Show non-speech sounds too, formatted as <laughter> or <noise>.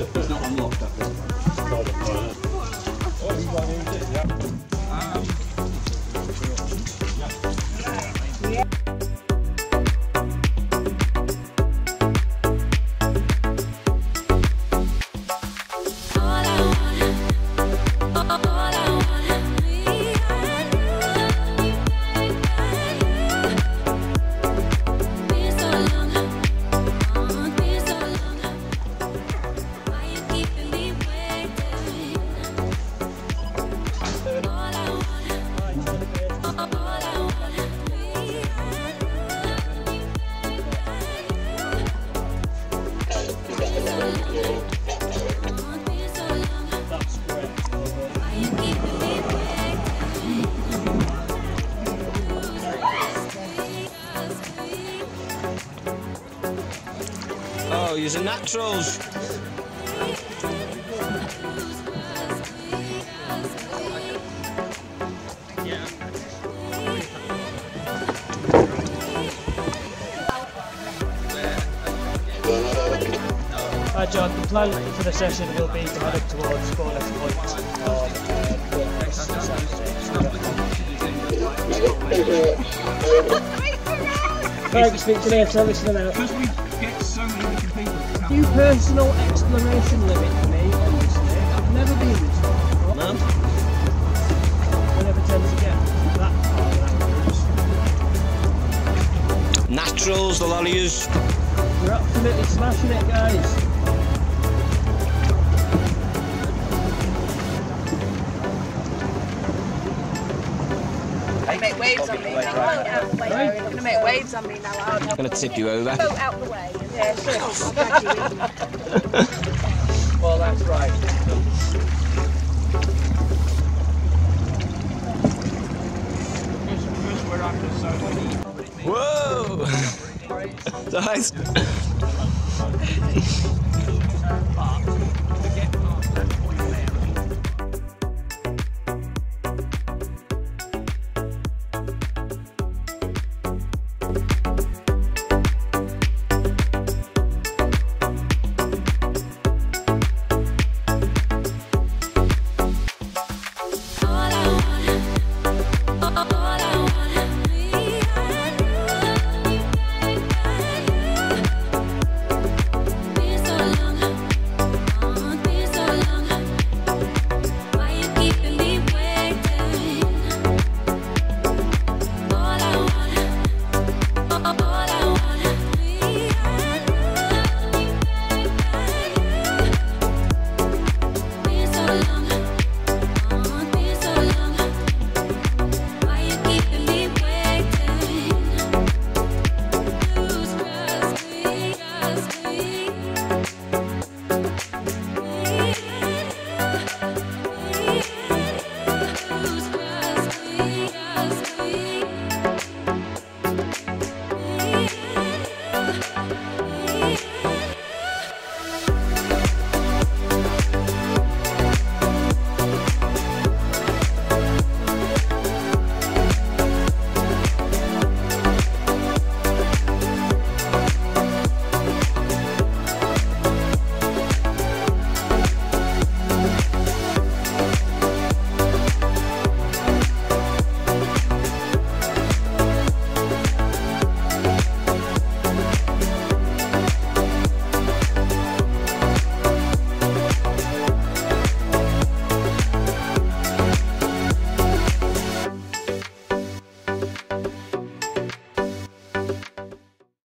It's <laughs> not unlocked up there. All Oh, you're naturals. Hi John, the plan for the session will be to head up towards Bonus Point on uh. Thanks, speak to later. Because we get so many different people to come. Few personal exploration limit for me, obviously. I've never been this far before. No? I never tend to get that far that. Naturals, the yous. You're absolutely smashing it, guys. Waves on me now. You're gonna make waves on me now. I'll I'm gonna tip you over. boat out the way. Yeah, sure. I'll drag you in. <laughs> Well, that's right. Because because we're under so many. Whoa! <laughs> nice. <laughs>